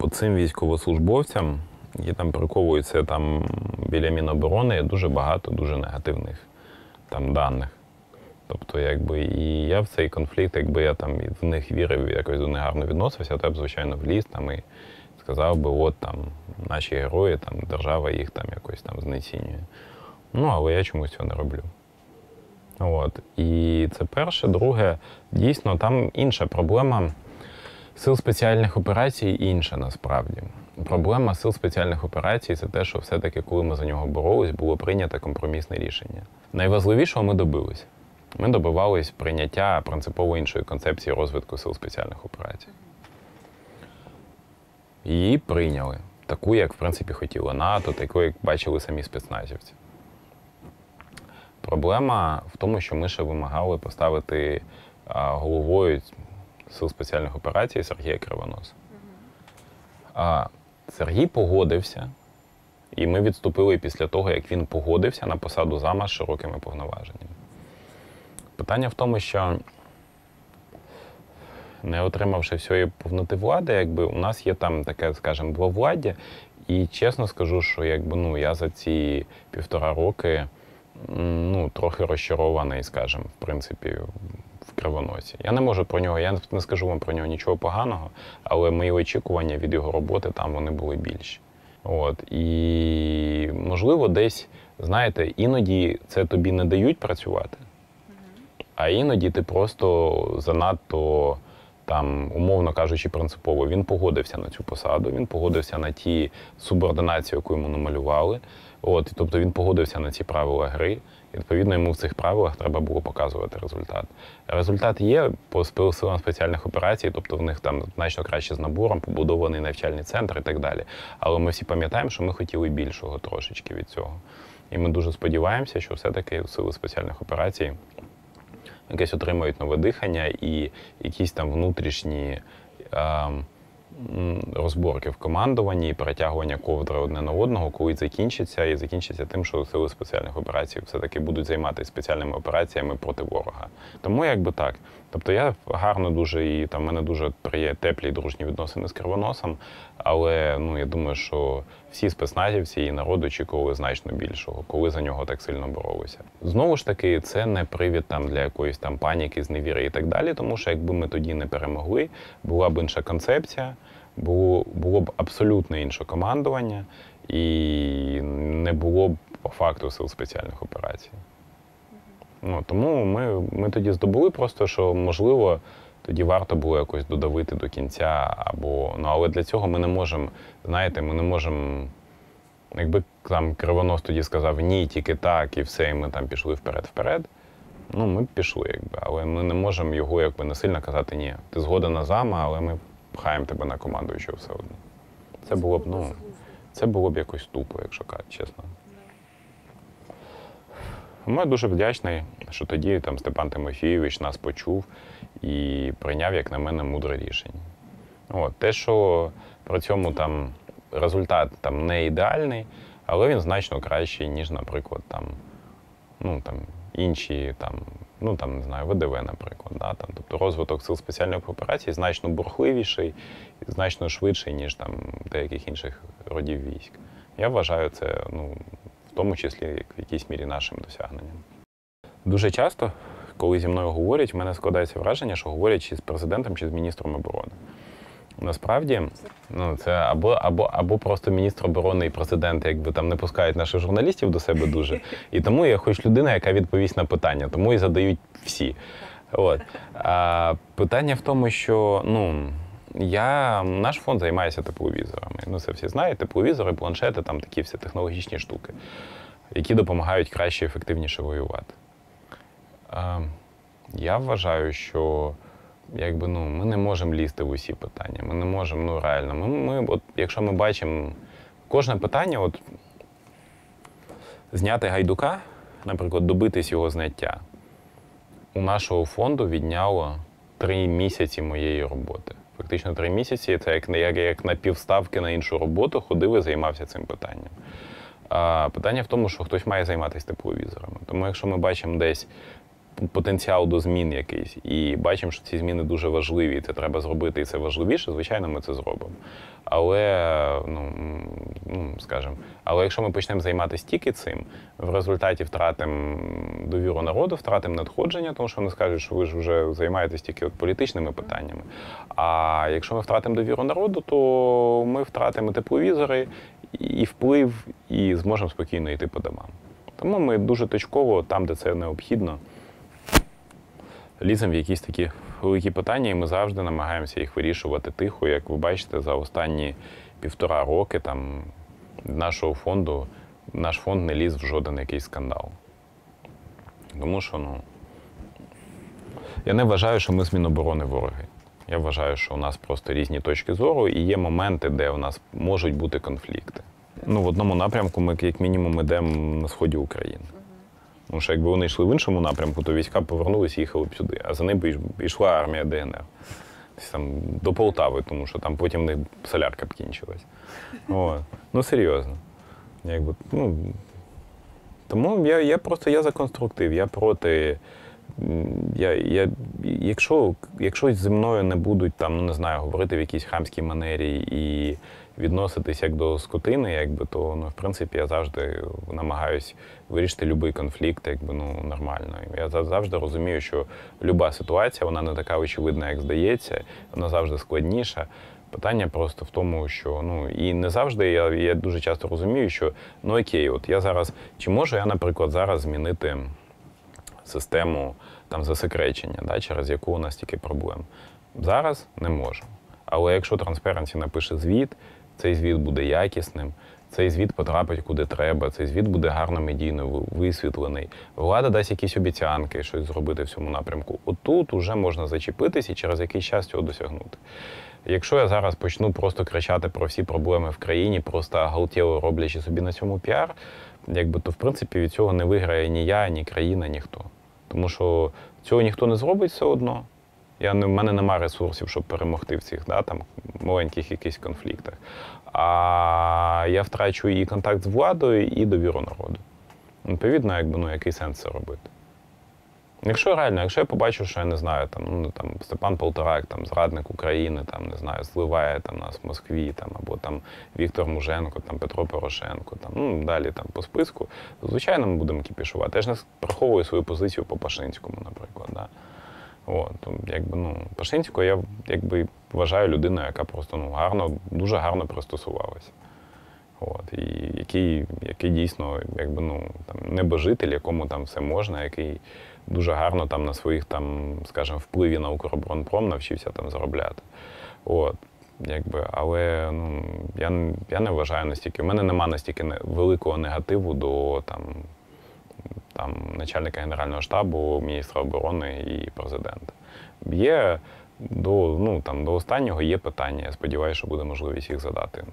по цим військовослужбовцям, які там приковуються там біля Міноборони, є дуже багато дуже негативних там даних. Тобто, якби і я в цей конфлікт, якби я там в них вірив, якось до них гарно відносився, то я б, звичайно, вліз там і сказав би, от там наші герої, там держава їх там якось там знецінює. Ну, але я чомусь цього не роблю. От. І це перше. Друге, дійсно, там інша проблема сил спеціальних операцій інша насправді. Проблема сил спеціальних операцій це те, що все-таки, коли ми за нього боролись, було прийнято компромісне рішення. Найважливішого ми добились. Ми добивались прийняття принципово іншої концепції розвитку сил спеціальних операцій. Її прийняли, таку, як в принципі хотіло НАТО, таку, як бачили самі спецназівці. Проблема в тому, що ми ще вимагали поставити головою сил спеціальних операцій Сергія Кривоноса. А, Сергій погодився, і ми відступили після того, як він погодився на посаду зама з широкими повноваженнями. Питання в тому, що не отримавши всієї повноти влади, якби у нас є там таке, скажімо, двовладдя. І чесно скажу, що якби ну я за ці півтора роки ну, трохи розчарований, скажімо, в принципі, кривоносі. Я не можу про нього, я не скажу вам про нього нічого поганого, але мої очікування від його роботи там вони були більші. От і можливо, десь знаєте, іноді це тобі не дають працювати, а іноді ти просто занадто. Там, умовно кажучи, принципово він погодився на цю посаду, він погодився на ті субординації, яку йому намалювали. От, тобто він погодився на ці правила гри. І, відповідно, йому в цих правилах треба було показувати результат. Результат є по силам спеціальних операцій, тобто в них там значно краще з набором, побудований навчальний центр і так далі. Але ми всі пам'ятаємо, що ми хотіли більшого трошечки від цього. І ми дуже сподіваємося, що все-таки сили спеціальних операцій якесь отримують нове дихання і якісь там внутрішні. Е, розборки в командуванні і перетягування ковдри одне на одного, коли закінчиться, і закінчиться тим, що сили спеціальних операцій все-таки будуть займатися спеціальними операціями проти ворога. Тому якби так. Тобто я гарно дуже і там в мене дуже теплі і дружні відносини з кривоносом, але ну я думаю, що всі спецназівці і народ очікували значно більшого, коли за нього так сильно боролися. Знову ж таки, це не привід там для якоїсь там паніки, зневіри і так далі, тому що якби ми тоді не перемогли, була б інша концепція було було б абсолютно інше командування і не було б по факту сил спеціальних операцій. Ну, Тому ми ми тоді здобули просто, що можливо тоді варто було якось додавити до кінця. або, ну, Але для цього ми не можемо, знаєте, ми не можемо. Якби там Кривонос тоді сказав ні, тільки так, і все, і ми там пішли вперед-вперед. Ну, ми б пішли, якби, але ми не можемо його якби насильно казати ні. Ти згода на зама, але ми пхаємо тебе на командуючого все одно. Це було б, ну, це було б якось тупо, якщо казати, чесно. Я дуже вдячний, що тоді там Степан Тимофійович нас почув і прийняв, як на мене, мудре рішення. От, Те, що при цьому там результат там не ідеальний, але він значно кращий, ніж, наприклад, там, ну, там, інші там, ну там не знаю, ВДВ, наприклад. Да, там, Тобто розвиток сил спеціальних операцій значно бурхливіший значно швидший, ніж там деяких інших родів військ. Я вважаю це, ну, тому числі в якійсь мірі нашим досягненням. Дуже часто, коли зі мною говорять, в мене складається враження, що говорять чи з президентом, чи з міністром оборони. Насправді, ну це або або або просто міністр оборони і президент, якби там не пускають наших журналістів до себе дуже. І тому я хоч людина, яка відповість на питання, тому і задають всі. От а питання в тому, що ну. Я наш фонд займається тепловізорами. Ну, це всі знають, тепловізори, планшети, там такі всі технологічні штуки, які допомагають краще і ефективніше воювати. Я вважаю, що якби ну ми не можемо лізти в усі питання. Ми не можемо, ну реально. Ми, ми от, якщо ми бачимо кожне питання, от зняти гайдука, наприклад, добитись його зняття, у нашого фонду відняло три місяці моєї роботи. Фактично три місяці це як як, як на півставки на іншу роботу ходив і займався цим питанням. А Питання в тому, що хтось має займатися тепловізорами. Тому якщо ми бачимо десь потенціал до змін якийсь, і бачимо, що ці зміни дуже важливі, і це треба зробити, і це важливіше, звичайно, ми це зробимо. Але, ну, ну скажімо, але якщо ми почнемо займатися тільки цим, в результаті втратимо довіру народу, втратимо надходження, тому що вони скажуть, що ви ж вже займаєтесь тільки от політичними питаннями. А якщо ми втратимо довіру народу, то ми втратимо тепловізори і вплив, і зможемо спокійно йти по домам. Тому ми дуже точково, там, де це необхідно, ліземо в якісь такі великі питання, і ми завжди намагаємося їх вирішувати тихо. Як ви бачите, за останні півтора роки там нашого фонду, наш фонд не ліз в жоден якийсь скандал. Тому що, ну, я не вважаю, що ми з Міноборони вороги. Я вважаю, що у нас просто різні точки зору, і є моменти, де у нас можуть бути конфлікти. Ну, в одному напрямку ми, як мінімум, йдемо на сході України. Тому що якби вони йшли в іншому напрямку, то війська повернулися і їхали б сюди. А за ними йшла армія ДНР. Там, до Полтави, тому що там потім в них солярка б кінчилась. Ну, серйозно. Якби, ну, тому я, я просто я за конструктив, я проти. Я, я, якщо, якщо зі мною не будуть там, ну не знаю, говорити в якійсь хамській манері і відноситись як до скотини, якби, то ну, в принципі я завжди намагаюсь вирішити будь-який конфлікт, якби ну нормально. Я за- завжди розумію, що люба ситуація вона не така очевидна, як здається, вона завжди складніша. Питання просто в тому, що ну і не завжди я, я дуже часто розумію, що ну окей, от я зараз чи можу я, наприклад, зараз змінити систему там засекречення, да, через яку у нас тільки проблем. Зараз не можу. Але якщо Transparency напише звіт, цей звіт буде якісним, цей звіт потрапить куди треба, цей звіт буде гарно медійно висвітлений. Влада дасть якісь обіцянки, щось зробити в цьому напрямку. Отут уже можна зачепитись і через якийсь час цього досягнути. Якщо я зараз почну просто кричати про всі проблеми в країні, просто галтєво роблячи собі на цьому піар, якби то в принципі від цього не виграє ні я, ні країна, ніхто. Тому що цього ніхто не зробить все одно. Я не, в мене немає ресурсів, щоб перемогти в цих да, там, маленьких якихось конфліктах. А я втрачу і контакт з владою, і довіру народу. Відповідно, якби, ну, який сенс це робити? Якщо реально, якщо я побачу, що я не знаю, там, ну, там Степан Полторак, там, зрадник України, там, не знаю, зливає там, нас в Москві, там, або там Віктор Муженко, там, Петро Порошенко, там, ну, далі там, по списку, то, звичайно, ми будемо кіпішувати. Я ж не приховую свою позицію по Пашинському, наприклад. Да? От, якби, ну, Пашинського я якби, вважаю людиною, яка просто ну, гарно, дуже гарно пристосувалася. От, і який, який дійсно якби, ну, там, небожитель, якому там все можна, який дуже гарно там на своїх там, скажімо, впливі на Укроборонпром навчився там заробляти. От, якби, але ну, я, я не вважаю настільки. У мене нема настільки великого негативу до там, там, начальника Генерального штабу, міністра оборони і президента. Є до, ну, там, до останнього є питання. Я сподіваюся, що буде можливість їх задати.